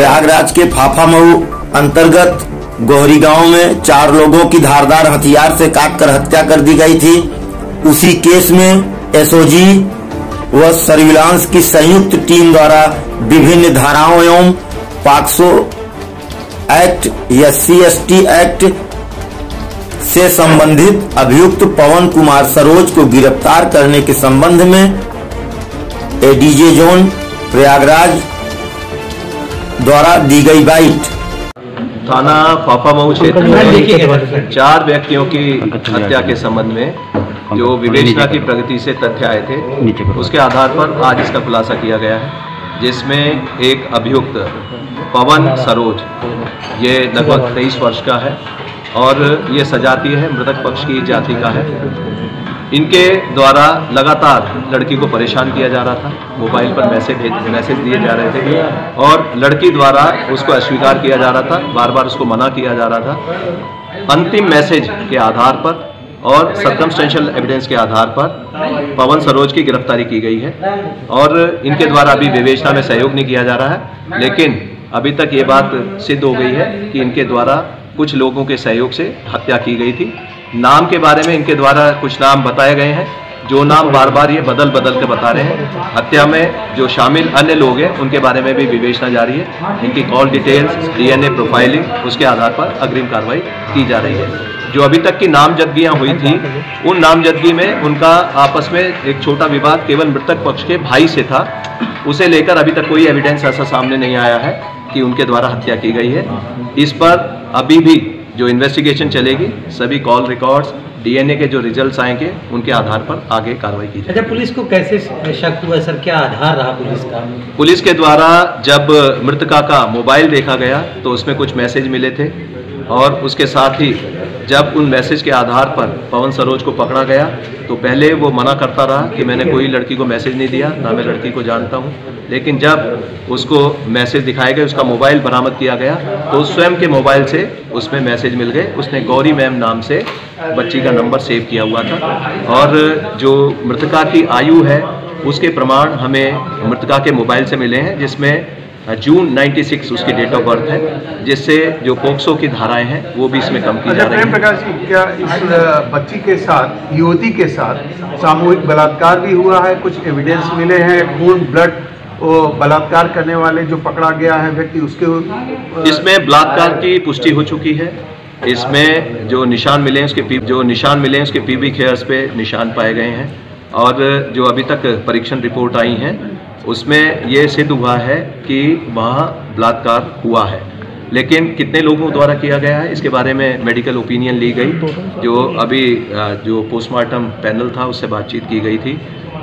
प्रयागराज के फाफामऊ अंतर्गत गोहरी गाँव में चार लोगों की धारदार हथियार से काट कर हत्या कर दी गई थी। उसी केस में एसओजी व सर्विलांस की संयुक्त टीम द्वारा विभिन्न धाराओं एवं पाक्सो एक्ट या सीएसटी एक्ट से संबंधित अभियुक्त पवन कुमार सरोज को गिरफ़्तार करने के संबंध में एडीजे जोन प्रयागराज द्वारा दी गई बाइट। थाना फाफामऊ क्षेत्र में चार व्यक्तियों की हत्या के संबंध में जो विवेचना की प्रगति से तथ्य आए थे उसके आधार पर आज इसका खुलासा किया गया है जिसमें एक अभियुक्त पवन सरोज ये लगभग तेईस वर्ष का है और ये सजातीय है मृतक पक्ष की जाति का है। इनके द्वारा लगातार लड़की को परेशान किया जा रहा था। मोबाइल पर मैसेज भेज, मैसेज दिए जा रहे थे। और लड़की द्वारा उसको अस्वीकार किया जा रहा था। बार बार उसको मना किया जा रहा था। अंतिम मैसेज के आधार पर और सर्कमस्टेंशियल एविडेंस के आधार पर पवन सरोज की गिरफ्तारी की गई है। और इनके द्वारा अभी विवेचना में सहयोग नहीं किया जा रहा है। लेकिन अभी तक ये बात सिद्ध हो गई है कि इनके द्वारा कुछ लोगों के सहयोग से हत्या की गई थी। नाम के बारे में इनके द्वारा कुछ नाम बताए गए हैं। जो नाम बार बार ये बदल बदल के बता रहे हैं। हत्या में जो शामिल अन्य लोग हैं उनके बारे में भी विवेचना जारी है। इनकी कॉल डिटेल्स डीएनए प्रोफाइलिंग उसके आधार पर अग्रिम कार्रवाई की जा रही है। जो अभी तक की नामजदगियाँ हुई थी उन नामजदगी में उनका आपस में एक छोटा विवाद केवल मृतक पक्ष के भाई से था। उसे लेकर अभी तक कोई एविडेंस ऐसा सामने नहीं आया है कि उनके द्वारा हत्या की गई है। इस पर अभी भी जो इन्वेस्टिगेशन चलेगी सभी कॉल रिकॉर्ड्स डीएनए के जो रिजल्ट्स आएँगे उनके आधार पर आगे कार्रवाई की जाएगी। अच्छा पुलिस को कैसे शक हुआ सर? क्या आधार रहा पुलिस का? पुलिस के द्वारा जब मृतका का मोबाइल देखा गया तो उसमें कुछ मैसेज मिले थे और उसके साथ ही जब उन मैसेज के आधार पर पवन सरोज को पकड़ा गया तो पहले वो मना करता रहा कि मैंने कोई लड़की को मैसेज नहीं दिया, ना मैं लड़की को जानता हूँ। लेकिन जब उसको मैसेज दिखाए गए, उसका मोबाइल बरामद किया गया तो स्वयं के मोबाइल से उसमें मैसेज मिल गए। उसने गौरी मैम नाम से बच्ची का नंबर सेव किया हुआ था। और जो मृतका की आयु है, उसके प्रमाण हमें मृतका के मोबाइल से मिले हैं, जिसमें जून 96 उसकी डेट ऑफ़ बर्थ है जिससे जो पोक्सो की धाराएँ हैं वो भी इसमें कम की जा अच्छा रही प्रेम हैं। प्रकाश जी क्या इस बच्ची के साथ युवती के साथ सामूहिक बलात्कार भी हुआ है? कुछ एविडेंस मिले हैं? खून ब्लड वो बलात्कार करने वाले जो पकड़ा गया है व्यक्ति उसके इसमें बलात्कार की पुष्टि हो चुकी है। इसमें जो निशान मिले हैं उसके पी जो निशान मिले हैं उसके पीबी हेयर्स पे निशान पाए गए हैं। और जो अभी तक परीक्षण रिपोर्ट आई हैं, उसमें ये सिद्ध हुआ है कि वहाँ बलात्कार हुआ है। लेकिन कितने लोगों द्वारा किया गया है, इसके बारे में मेडिकल ओपिनियन ली गई, जो अभी जो पोस्टमार्टम पैनल था, उससे बातचीत की गई थी।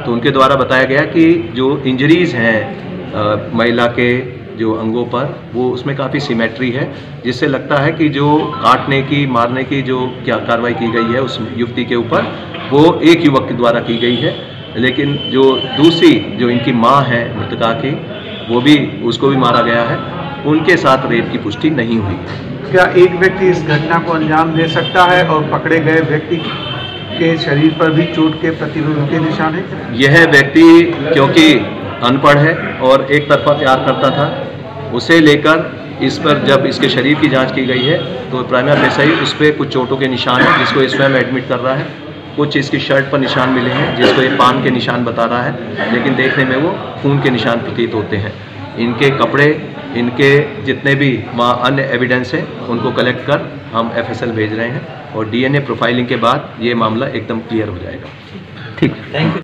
तो उनके द्वारा बताया गया कि जो इंजरीज हैं महिला के जो अंगों पर, वो उसमें काफ़ी सिमेट्री है, जिससे लगता है कि जो काटने की, मारने की जो क्या कार्रवाई की गई है, उस युवती के ऊपर वो एक युवक के द्वारा की गई है लेकिन जो दूसरी जो इनकी माँ है मृतका की वो भी उसको भी मारा गया है। उनके साथ रेप की पुष्टि नहीं हुई। क्या एक व्यक्ति इस घटना को अंजाम दे सकता है और पकड़े गए व्यक्ति के शरीर पर भी चोट के प्रतिरोध के निशान? है यह व्यक्ति क्योंकि अनपढ़ है और एक तरफा प्यार करता था उसे लेकर इस पर जब इसके शरीर की जाँच की गई है तो प्राइमा फेसाई उस पर कुछ चोटों के निशान हैं जिसको स्वयं एडमिट कर रहा है। कुछ इसकी शर्ट पर निशान मिले हैं जिसको ये पान के निशान बता रहा है लेकिन देखने में वो खून के निशान प्रतीत होते हैं। इनके कपड़े इनके जितने भी वहाँ अन्य एविडेंस हैं उनको कलेक्ट कर हम एफएसएल भेज रहे हैं और डीएनए प्रोफाइलिंग के बाद ये मामला एकदम क्लियर हो जाएगा। ठीक। Thank you